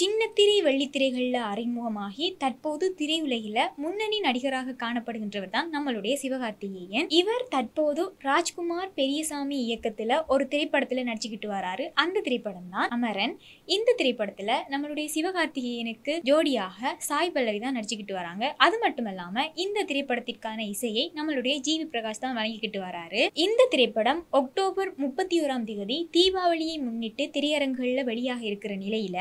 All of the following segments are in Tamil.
சின்னத்திரை வெள்ளித்திரைகளில் அறிமுகமாகி தற்போது திரையுலகில முன்னணி நடிகராக காணப்படுகின்றவர் தான் நம்மளுடைய சிவகார்த்திகேயன் இவர் தற்போது ராஜ்குமார் பெரியசாமி இயக்கத்துல ஒரு திரைப்படத்துல நடிச்சுக்கிட்டு வராரு. அந்த திரைப்படம் தான் அமரன். இந்த திரைப்படத்துல நம்மளுடைய சிவகார்த்திகேயனுக்கு ஜோடியாக சாய் பல்லவி தான் நடிச்சுக்கிட்டு வராங்க. அது மட்டும் இல்லாமல் இந்த திரைப்படத்திற்கான இசையை நம்மளுடைய ஜிவி பிரகாஷ் தான் வழங்கிக்கிட்டு வராரு. இந்த திரைப்படம் அக்டோபர் முப்பத்தி ஓராம் தேதி தீபாவளியை முன்னிட்டு திரையரங்குகள்ல வெளியாக இருக்கிற நிலையில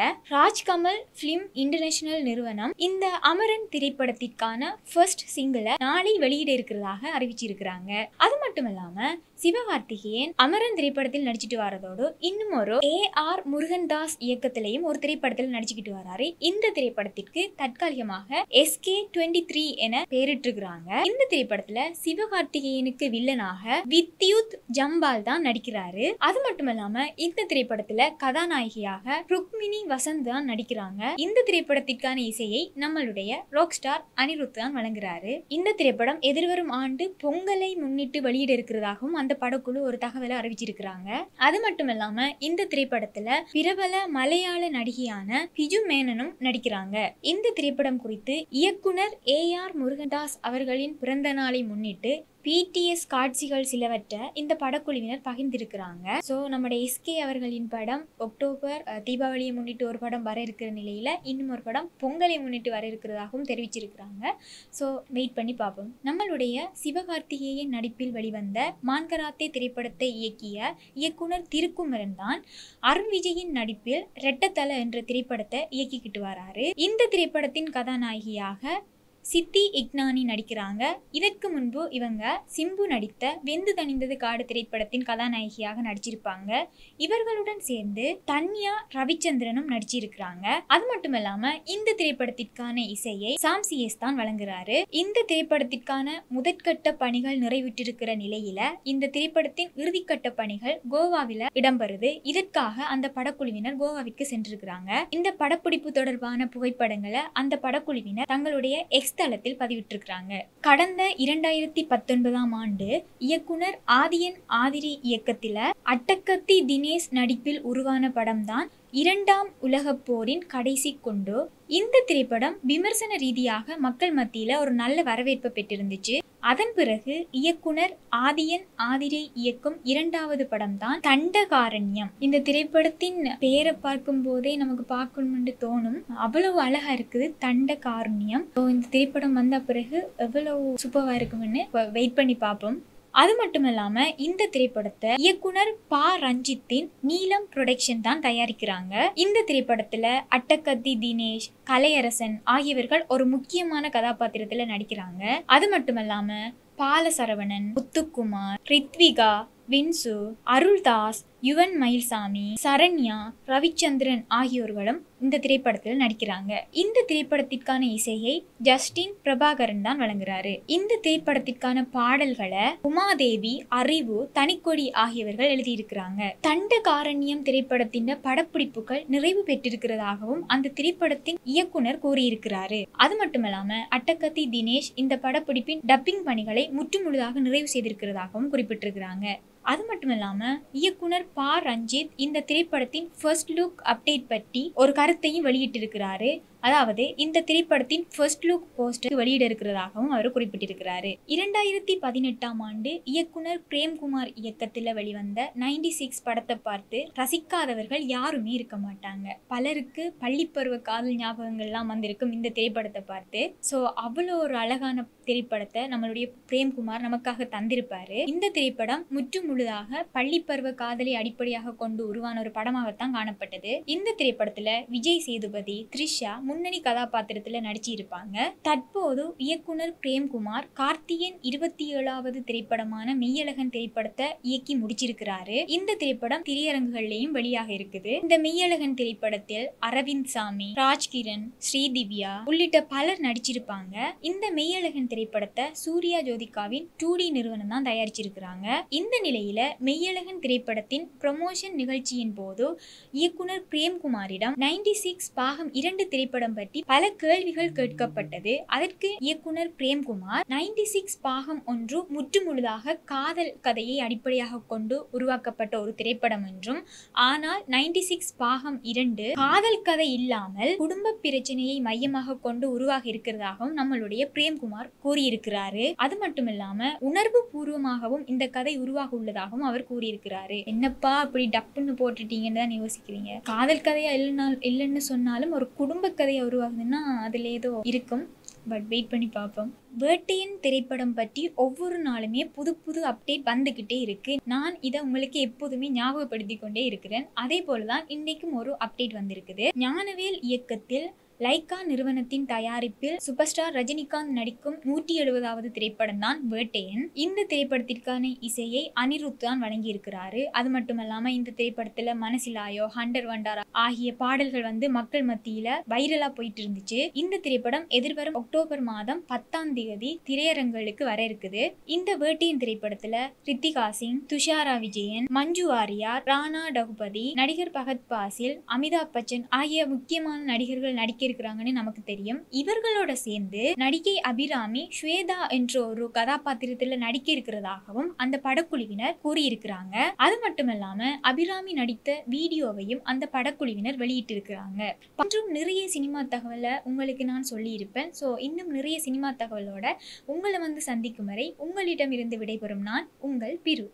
கமல் பிலிம் இன்டர்நேஷனல் நிறுவனம். இந்த அமரன் திரைப்படத்திற்கான ஃபர்ஸ்ட் சிங்கிளை நாளை வெளியிட இருக்கிறதாக அறிவிச்சிருக்கிறாங்க. அது மட்டும் சிவகார்த்திகேயன் அமரன் திரைப்படத்தில் நடிச்சிட்டு வரதோடு இன்னும் ஒரு ஏ ஆர் முருகன்தாஸ் இயக்கத்திலையும் ஒரு திரைப்படத்தில் நடிச்சுக்கிட்டு வராரு. இந்த திரைப்படத்திற்கு தற்காலிகமாக எஸ்கே டுவெண்ட்டி த்ரீ என பெயரிட்டிருக்கிறாங்க. இந்த திரைப்படத்துல சிவகார்த்திகேயனுக்கு வில்லனாக வித்யுத் ஜம்பால் தான் நடிக்கிறாரு. அது மட்டும் இல்லாம இந்த திரைப்படத்துல கதாநாயகியாக ருக்மிணி வசந்த் தான் நடிக்கிறாங்க. இந்த திரைப்படத்திற்கான இசையை நம்மளுடைய ராக் ஸ்டார் அனிருத் தான் வழங்குறாரு. இந்த திரைப்படம் எதிர்வரும் ஆண்டு பொங்கலை முன்னிட்டு வெளியிட இருக்கிறதாகவும் அந்த படக்குழு ஒரு தகவலை அறிவிச்சிருக்கிறாங்க. அது மட்டும் இல்லாம இந்த திரைப்படத்துல பிரபல மலையாள நடிகையான பிஜு மேனனும் நடிக்கிறாங்க. இந்த திரைப்படம் குறித்து இயக்குனர் ஏ ஆர் முருகதாஸ் அவர்களின் பிறந்த நாளை முன்னிட்டு பிடிஎஸ் காட்சிகள் சிலவற்றை இந்த படக்குழுவினர் பகிர்ந்திருக்கிறாங்க. ஸோ நம்முடைய எஸ்கே அவர்களின் படம் அக்டோபர் தீபாவளியை முன்னிட்டு ஒரு படம் வர இருக்கிற நிலையில் இன்னும் ஒரு படம் பொங்கலை முன்னிட்டு வர இருக்கிறதாகவும் தெரிவிச்சிருக்கிறாங்க. ஸோ வெயிட் பண்ணி பார்ப்போம். நம்மளுடைய சிவகார்த்திகேயன் நடிப்பில் வெளிவந்த மான்கராத்தே திரைப்படத்தை இயக்கிய இயக்குனர் திருக்குமரன் தான் அருண் விஜயின் நடிப்பில் ரெட்டத்தல என்ற திரைப்படத்தை இயக்கிக்கிட்டு வராரு. இந்த திரைப்படத்தின் கதாநாயகியாக சித்தி இக்னானி நடிக்கிறாங்க. இதற்கு முன்பு இவங்க சிம்பு நடித்த வெந்து தணிந்தது காடு திரைப்படத்தின் கதாநாயகியாக நடிச்சிருப்பாங்க. இவர்களுடன் சேர்ந்து தன்யா ரவிச்சந்திரனும் நடிச்சிருக்கிறாங்க. அது மட்டும் இல்லாம இந்த திரைப்படத்திற்கான இசையை சாம் சிஎஸ் தான் வழங்குறாரு. இந்த திரைப்படத்திற்கான முதற்கட்ட பணிகள் நிறைவிட்டிருக்கிற நிலையில இந்த திரைப்படத்தின் இறுதிக்கட்ட பணிகள் கோவாவில இடம்பெறுது. இதற்காக அந்த படக்குழுவினர் கோவாவிற்கு சென்றிருக்கிறாங்க. இந்த படப்பிடிப்பு தொடர்பான புகைப்படங்களை அந்த படக்குழுவினர் தங்களுடைய எக்ஸ் தளத்தில் பதிவிட்டிருக்கிறாங்க. கடந்த இரண்டாயிரத்தி பத்தொன்பதாம் ஆண்டு இயக்குனர் ஆதியன் ஆதிரி இயக்கத்தில அட்டக்கத்தி தினேஷ் நடிப்பில் உருவான படம்தான் இரண்டாம் உலகப் போரின் கடைசி கொண்டு இந்த திரைப்படம் விமர்சன ரீதியாக மக்கள் மத்தியில் ஒரு நல்ல வரவேற்பை பெற்றிருந்துச்சு. அதன் பிறகு இயக்குனர் ஆதியன் ஆதிரை இயக்கும் இரண்டாவது படம் தான் தண்டகாரண்யம். இந்த திரைப்படத்தின் பெயரை பார்க்கும் போதே நமக்கு பார்க்கணும்னு தோணும். அவ்வளவு அழகா இருக்குது தண்டகாரண்யம். இந்த திரைப்படம் வந்த பிறகு எவ்வளவு சூப்பராக இருக்கும்னு வெயிட் பண்ணி பார்ப்போம். அது மட்டும் இல்லாமல் இந்த திரைப்படத்தை இயக்குனர் பா. ரஞ்சித்தின் நீலம் புரொடக்ஷன் தான் தயாரிக்கிறாங்க. இந்த திரைப்படத்துல அட்டக்கத்தி தினேஷ் கலையரசன் ஆகியவர்கள் ஒரு முக்கியமான கதாபாத்திரத்தில் நடிக்கிறாங்க. அது மட்டும் இல்லாம பாலசரவணன் முத்துக்குமார் ரித்விகா வின்சு அருள்தாஸ் யுவன் மயில்சாமி சரண்யா ரவிச்சந்திரன் ஆகியோர்களும் இந்த திரைப்படத்தில் நடிக்கிறாங்க. இந்த திரைப்படத்திற்கான இசையை ஜஸ்டின் பிரபாகரன் தான் வழங்குறாரு. இந்த திரைப்படத்திற்கான பாடல்களை உமாதேவி அறிவு தனிக்கொடி ஆகியவர்கள் எழுதியிருக்கிறாங்க. தண்ட காரண்யம் திரைப்படத்தின் படப்பிடிப்புகள் நிறைவு பெற்றிருக்கிறதாகவும் அந்த திரைப்படத்தின் இயக்குனர் கூறியிருக்கிறாரு. அது மட்டுமல்லாம அட்டக்கத்தி தினேஷ் இந்த படப்பிடிப்பின் டப்பிங் பணிகளை முற்றுமுழுதாக நிறைவு செய்திருக்கிறதாகவும் குறிப்பிட்டிருக்கிறாங்க. அது மட்டும் இல்லாமல் இயக்குனர் பா ரஞ்சித் இந்த திரைப்படத்தின் ஃபர்ஸ்ட் லுக் அப்டேட் பற்றி ஒரு கருத்தையும் வெளியிட்டிருக்கிறாரு. அதாவது இந்த திரைப்படத்தின் ஃபர்ஸ்ட் லுக் போஸ்டர் வெளியிட இருக்கிறதாகவும் அவர் குறிப்பிட்டிருக்கிறாரு. இரண்டாயிரத்தி பதினெட்டாம் ஆண்டு இயக்குனர் பிரேம்குமார் இயக்கத்தில் வெளிவந்த நைன்டி சிக்ஸ் படத்தை பார்த்து ரசிக்காதவர்கள் யாருமே இருக்க மாட்டாங்க. பலருக்கு பள்ளிப்பருவ காதல் ஞாபகங்கள்லாம் வந்திருக்கும் இந்த திரைப்படத்தை பார்த்து. ஸோ அவ்வளோ ஒரு அழகான திரைப்படத்தை நம்மளுடைய பிரேம்குமார் நமக்காக தந்திருப்பாரு. இந்த திரைப்படம் முற்று முழுதாக பள்ளிப்பருவ காதலை அடிப்படையாக கொண்டு உருவான ஒரு படமாகத்தான் காணப்பட்டது. இந்த திரைப்படத்தில் விஜய் சேதுபதி த்ரிஷா முன்னணி கதாபாத்திரத்தில் நடிச்சிருப்பாங்க. தற்போது இயக்குனர் பிரேம்குமார் கார்த்தியன் இருபத்தி ஏழாவது திரைப்படமான மெய்யழகன் திரைப்படத்தை இயக்கி முடிச்சிருக்கிறாரு. இந்த திரைப்படம் திரையரங்குகள்லையும் வெளியாக இருக்குது. இந்த மெய்யழகன் திரைப்படத்தில் அரவிந்த் சாமி ராஜ்கிரண் ஸ்ரீதிவ்யா உள்ளிட்ட பலர் நடிச்சிருப்பாங்க. இந்த மெய்யழகன் திரைப்படத்தை சூர்யா ஜோதிகாவின் டூ டி நிறுவனம் தான் தயாரிச்சிருக்கிறாங்க. இந்த நிலையில மெய்யழகன் திரைப்படத்தின் ப்ரமோஷன் நிகழ்ச்சியின் போது இயக்குனர் பிரேம்குமாரிடம் நைன்டி சிக்ஸ் பாகம் இரண்டு திரைப்படம் பற்றி பல கேள்விகள் கேட்கப்பட்டது. அதற்கு இயக்குனர் பிரேம்குமார் நைன்டி சிக்ஸ் பாகம் ஒன்று முற்றுமுழுதாக காதல் கதையை அடிப்படையாக கொண்டு உருவாக்கப்பட்ட ஒரு திரைப்படம் என்றும் ஆனால் நைன்டி சிக்ஸ் பாகம் இரண்டு காதல் கதை இல்லாமல் குடும்ப பிரச்சனையை மையமாக கொண்டு உருவாக இருக்கிறதாகவும் நம்மளுடைய பிரேம்குமார் கூறியிருக்கிறாரு. அது மட்டும் இல்லாம உணர்வு பூர்வமாகவும் இந்த கதை உருவாக உள்ளதாகவும் அவர் கூறியிருக்கிறாரு. என்னப்பா அப்படி டப்புன்னு போட்டுட்டீங்கன்னு தான் யோசிக்கிறீங்க? காதல் கதையா இல்லைன்னா இல்லைன்னு சொன்னாலும் ஒரு குடும்ப கதை கதையா உருவாகுதுன்னா அதுல ஏதோ இருக்கும். பட் வெயிட் பண்ணி பார்ப்போம். வேட்டையின் திரைப்படம் பற்றி ஒவ்வொரு நாளுமே புது புது அப்டேட் வந்துக்கிட்டே இருக்கு. நான் இதை உங்களுக்கு எப்போதுமே ஞாபகப்படுத்தி கொண்டே இருக்கிறேன். அதே போல தான் இன்றைக்கும் ஒரு அப்டேட் வந்திருக்குது. ஞானவேல் இயக்கத்தில் லைக்கா நிறுவனத்தின் தயாரிப்பில் சூப்பர் ஸ்டார் ரஜினிகாந்த் நடிக்கும் நூற்றி எழுபதாவது திரைப்படம் தான் வேட்டையன். இந்த திரைப்படத்திற்கான இசையை அனிருத் தான் வழங்கியிருக்கிறாரு. அது மட்டுமல்லாம இந்த திரைப்படத்துல மனசிலாயோ ஹண்டர் வண்டாரா ஆகிய பாடல்கள் வந்து மக்கள் மத்தியில வைரலா போயிட்டு இருந்துச்சு இந்த திரைப்படம் எதிர்வரும் அக்டோபர் மாதம் பத்தாம் தேதி திரையரங்குகளுக்கு வர இருக்குது. இந்த வேட்டையன் திரைப்படத்துல ரித்திகா சிங் துஷாரா விஜயன் மஞ்சு வாரியார் ராணா டகுபதி நடிகர் பகத் பாசில் அமிதாப் பச்சன் ஆகிய முக்கியமான நடிகர்கள் நடிக்க இருக்கிறாங்கன்னு நமக்கு தெரியும். இவர்களோட சேர்ந்து நடிகை அபிராமி ஸ்வேதா என்ற ஒரு கதாபாத்திரத்தில் நடிக்க இருக்கிறதாகவும் அந்த படக்குழுவினர் கூறியிருக்கிறாங்க. அது மட்டுமல்லாம அபிராமி நடித்த வீடியோவையும் அந்த படக்குழுவினர் வெளியிட்டிருக்கிறாங்க. மற்றும் நிறைய சினிமா தகவலை உங்களுக்கு நான் சொல்லியிருப்பேன். ஸோ இன்னும் நிறைய சினிமா தகவலோட உங்களை வந்து சந்திக்கும் வரை உங்களிடமிருந்து விடைபெறும் நான் உங்கள் பிரு.